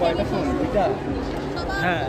কয়টা ফোন দুইটা? হ্যাঁ।